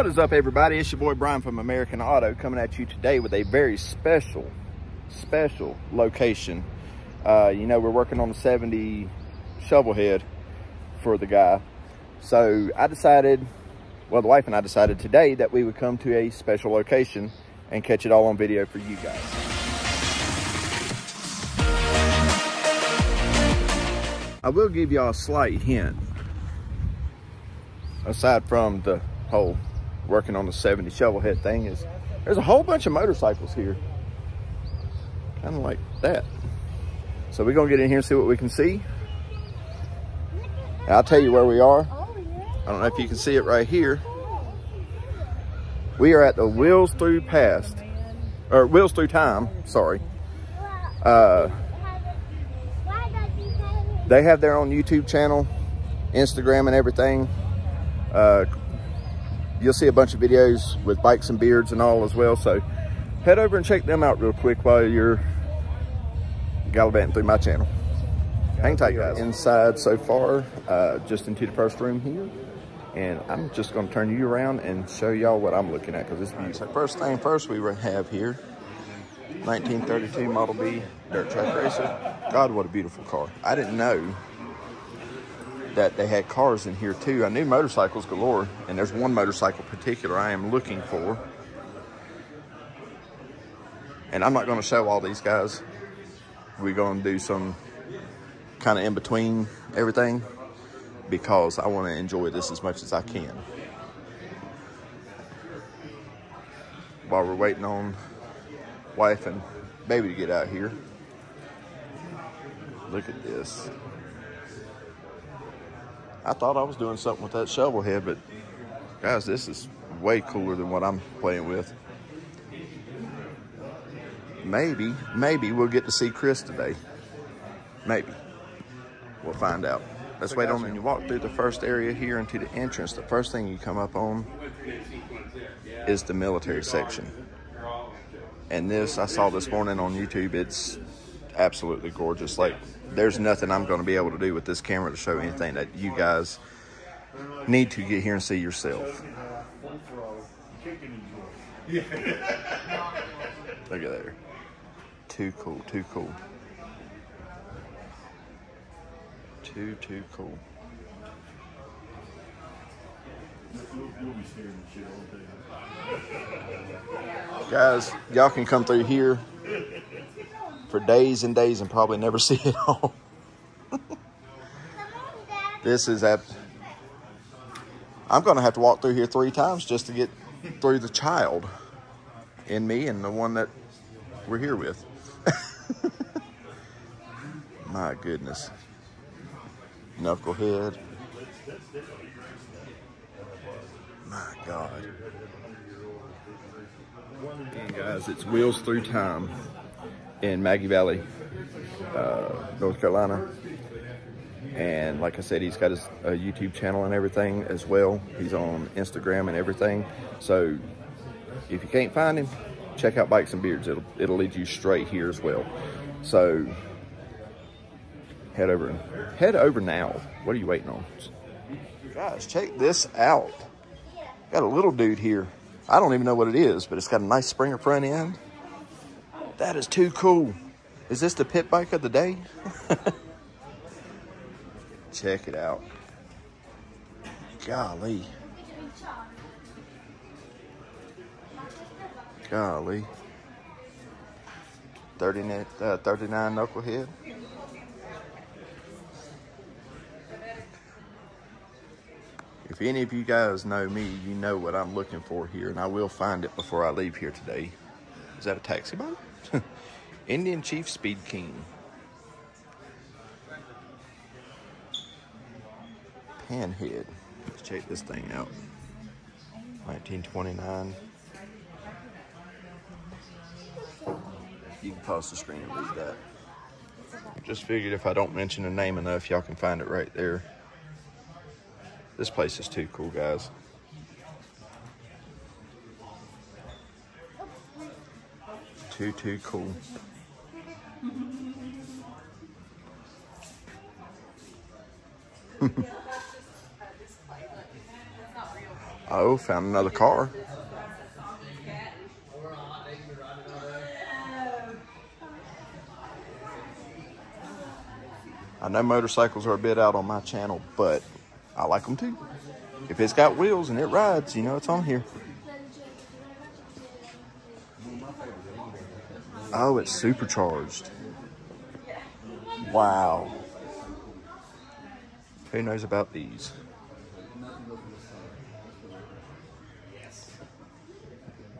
What is up everybody? It's your boy Bryan from American Auto coming at you today with a very special, special location. Uh, you know, we're working on the 70 shovel head for the guy. So I decided, well, the wife and I decided today that we would come to a special location and catch it all on video for you guys. I will give y'all a slight hint. Aside from the whole working on the 70 shovel head thing is there's a whole bunch of motorcycles here. Kind of like that. So we're gonna get in here and see what we can see. I'll tell you where we are. I don't know if you can see it right here. We are at the Wheels Through Past, or Wheels Through Time, sorry. Uh, they have their own YouTube channel, Instagram and everything. Uh, you'll see a bunch of videos with bikes and beards and all as well. So head over and check them out real quick while you're gallivanting through my channel. Hang tight, guys. Inside so far, uh, just into the first room here. And I'm just gonna turn you around and show y'all what I'm looking at because it's beautiful. So first thing first we have here, 1932 Model B Dirt Track Racer. God, what a beautiful car. I didn't know that they had cars in here too. I knew motorcycles galore, and there's one motorcycle particular I am looking for. And I'm not gonna show all these guys. We're gonna do some kind of in between everything because I wanna enjoy this as much as I can. While we're waiting on wife and baby to get out here. Look at this. I thought I was doing something with that shovel head, but guys, this is way cooler than what I'm playing with. Maybe, maybe we'll get to see Chris today. Maybe. We'll find out. Let's wait on when you walk through the first area here into the entrance. The first thing you come up on is the military section. And this, I saw this morning on YouTube. It's absolutely gorgeous. Like there's nothing I'm going to be able to do with this camera to show anything that you guys need to get here and see yourself. Look at there. Too cool, too cool. Too, too cool. Guys, y'all can come through here for days and days and probably never see it all. this is at, I'm going to have to walk through here three times just to get through the child in me and the one that we're here with. My goodness. Knucklehead. My God. And guys, it's Wheels Through Time in Maggie Valley, uh, North Carolina. And like I said, he's got his YouTube channel and everything as well. He's on Instagram and everything. So if you can't find him, check out Bikes and Beards. It'll, it'll lead you straight here as well. So head over, head over now. What are you waiting on? Guys, check this out. Got a little dude here. I don't even know what it is, but it's got a nice Springer front end. That is too cool. Is this the pit bike of the day? Check it out. Golly. Golly. 39, uh, 39 knucklehead. If any of you guys know me, you know what I'm looking for here, and I will find it before I leave here today. Is that a taxi bike? Indian Chief Speed King. Panhead. Let's check this thing out. 1929. You can pause the screen and read that. Just figured if I don't mention the name enough, y'all can find it right there. This place is too cool, guys. Too, too cool. Oh, found another car. I know motorcycles are a bit out on my channel, but I like them too. If it's got wheels and it rides, you know it's on here. Oh, it's supercharged. Wow. Who knows about these?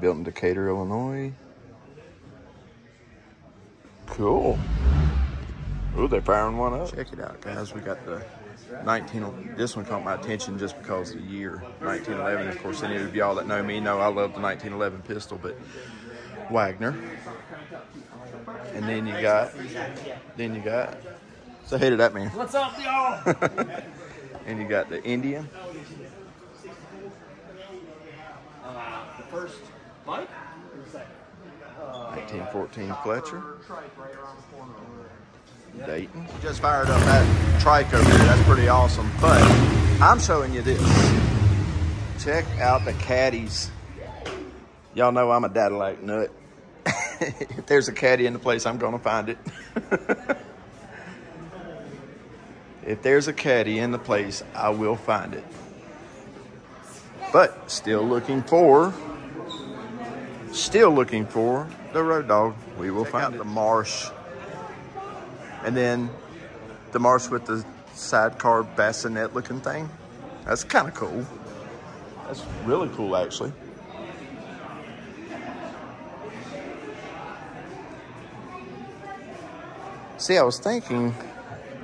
Built in Decatur, Illinois. Cool. Oh, they're firing one up. Check it out, guys. We got the 19. This one caught my attention just because of the year 1911. Of course, any of y'all that know me know I love the 1911 pistol, but Wagner. And then you got, then you got. Say hey to that man. What's up, y'all? and you got the Indian. Uh, the first Mike? 1914 Fletcher. Dayton. Just fired up that trike over there. That's pretty awesome. But I'm showing you this. Check out the caddies. Y'all know I'm a Cadillac nut. if there's a caddy in the place, I'm going to find it. if there's a caddy in the place, I will find it. But still looking for, still looking for the road dog. We will Check find the marsh and then the marsh with the sidecar bassinet looking thing. That's kind of cool. That's really cool, actually. See, I was thinking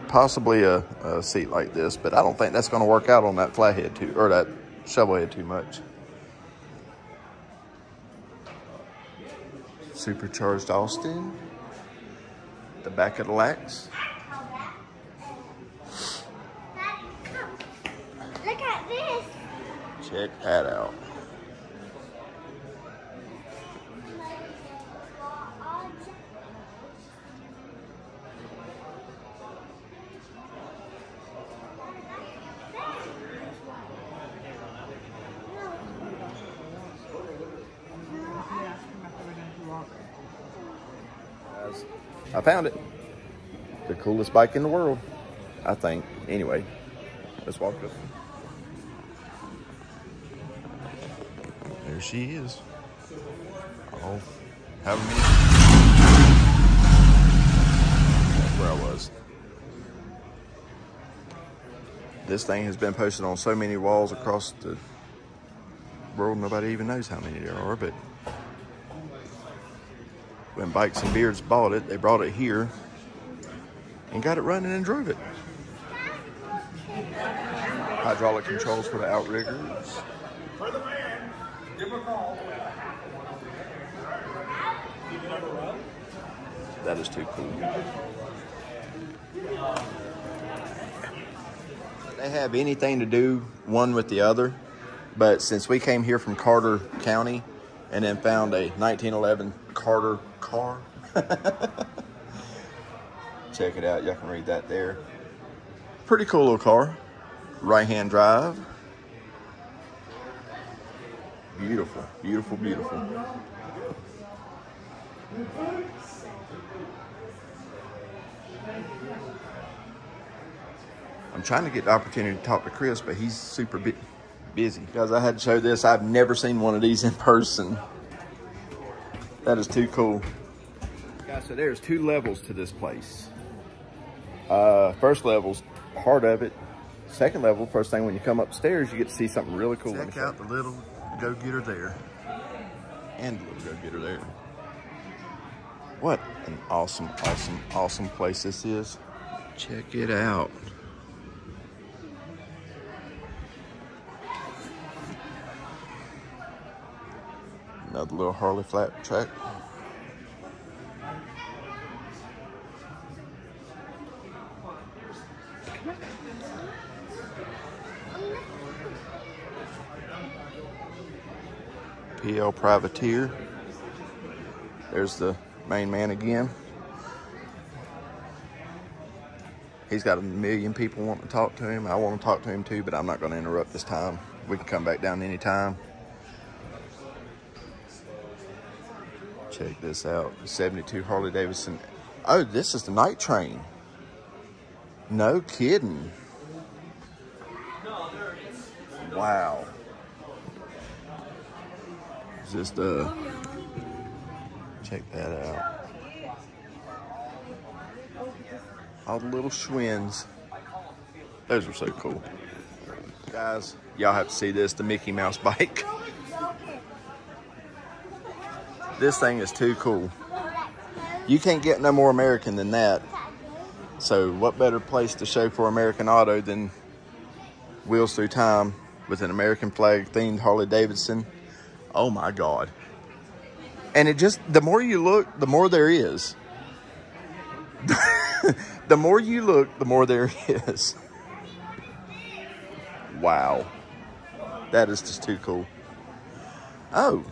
possibly a, a, seat like this, but I don't think that's going to work out on that flathead too, or that shovel head too much. Supercharged Austin the back of the legs. Look at this. Check that out. I found it. The coolest bike in the world, I think. Anyway, let's walk up. There she is. Oh, however many. That's where I was. This thing has been posted on so many walls across the world, nobody even knows how many there are, but Bikes and Beards bought it, they brought it here and got it running and drove it. Hydraulic controls for the outriggers. For the man, give a call. That is too cool. They have anything to do one with the other, but since we came here from Carter County and then found a 1911 Carter car. Check it out. Y'all can read that there. Pretty cool little car. Right-hand drive. Beautiful, beautiful, beautiful. I'm trying to get the opportunity to talk to Chris, but he's super busy. Guys, I had to show this. I've never seen one of these in person. That is too cool. So there's two levels to this place. Uh, first level's part of it. Second level, first thing when you come upstairs, you get to see something really cool. Check out the little go-getter there. And the little go-getter there. What an awesome, awesome, awesome place this is. Check it out. Another little Harley flat track. PL Privateer. There's the main man again. He's got a million people wanting to talk to him. I want to talk to him too, but I'm not going to interrupt this time. We can come back down anytime. Check this out. 72 Harley Davidson. Oh, this is the night train. No kidding. Wow. Just uh check that out. All the little Schwinn's. Those are so cool. Guys, y'all have to see this, the Mickey Mouse bike. This thing is too cool. You can't get no more American than that. So what better place to show for American Auto than Wheels Through Time with an American flag themed Harley Davidson. Oh my God. And it just, the more you look, the more there is. the more you look, the more there is. Wow. That is just too cool. Oh.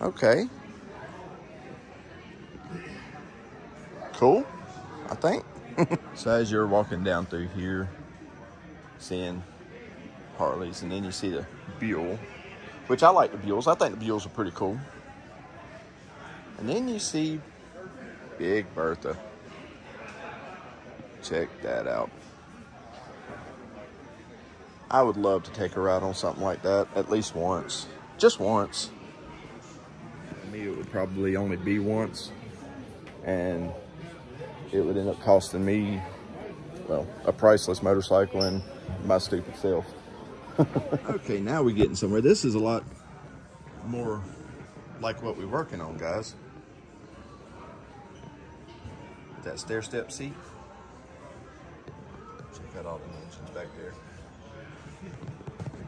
Okay. Cool, I think. so as you're walking down through here, seeing Harleys, and then you see the Buell, which I like the Buells. I think the Buells are pretty cool. And then you see Big Bertha. Check that out. I would love to take a ride on something like that at least once. Just once. For me, it would probably only be once. And it would end up costing me, well, a priceless motorcycle and my stupid self. okay, now we're getting somewhere. This is a lot more like what we're working on, guys. That stair step seat. Check out all the dimensions back there.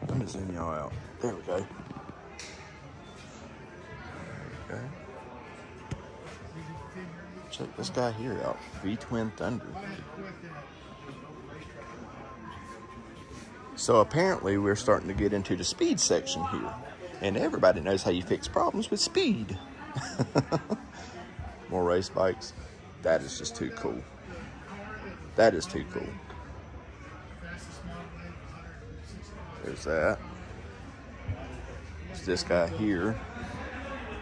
Let me zoom y'all out. There we go. Okay. Check this guy here out. V-Twin Thunder. So apparently we're starting to get into the speed section here. And everybody knows how you fix problems with speed. More race bikes. That is just too cool. That is too cool. There's that. There's this guy here.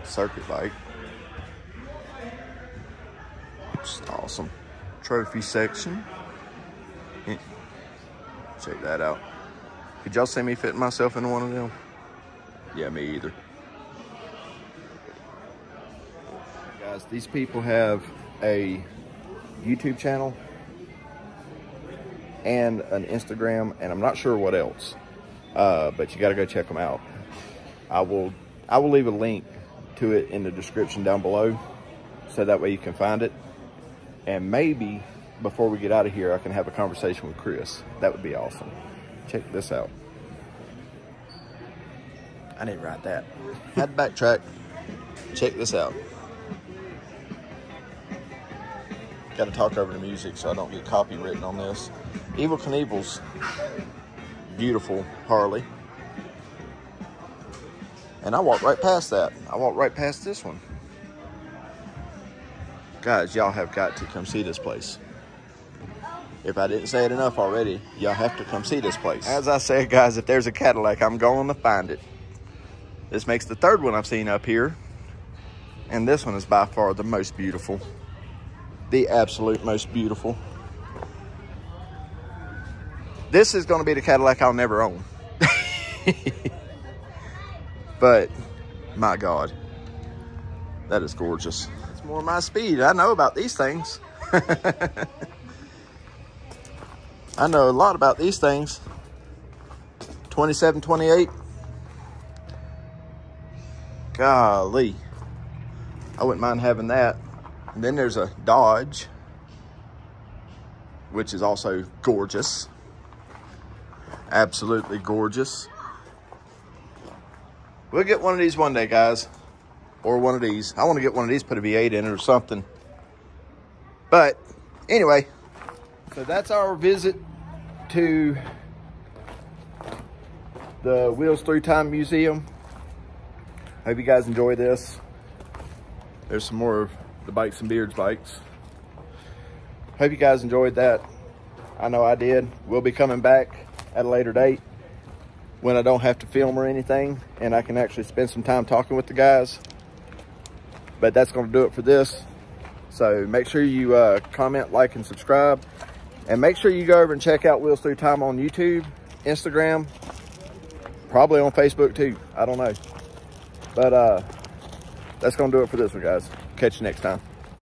Circuit bike. Just awesome. Trophy section. Check that out. Could y'all see me fitting myself into one of them? Yeah, me either. Guys, these people have a YouTube channel and an Instagram, and I'm not sure what else. Uh, but you got to go check them out. I will I will leave a link to it in the description down below, so that way you can find it. And maybe before we get out of here, I can have a conversation with Chris. That would be awesome. Check this out. I didn't write that. Had to backtrack. Check this out. Got to talk over the music so I don't get copywritten on this. Evel Knievel's beautiful Harley. And I walked right past that. I walked right past this one. Guys, y'all have got to come see this place. If I didn't say it enough already, y'all have to come see this place. As I said, guys, if there's a Cadillac, I'm going to find it. This makes the third one I've seen up here. And this one is by far the most beautiful. The absolute most beautiful. This is going to be the Cadillac I'll never own. but, my God, that is gorgeous. More my speed. I know about these things. I know a lot about these things. 27, 28. Golly. I wouldn't mind having that. And then there's a Dodge, which is also gorgeous. Absolutely gorgeous. We'll get one of these one day, guys. Or one of these. I want to get one of these, put a V8 in it or something. But anyway, so that's our visit to the Wheels Through Time Museum. Hope you guys enjoy this. There's some more of the Bikes and Beards bikes. Hope you guys enjoyed that. I know I did. We'll be coming back at a later date when I don't have to film or anything and I can actually spend some time talking with the guys. But that's going to do it for this. So make sure you uh, comment, like, and subscribe. And make sure you go over and check out Wheels Through Time on YouTube, Instagram, probably on Facebook too. I don't know. But uh, that's going to do it for this one, guys. Catch you next time.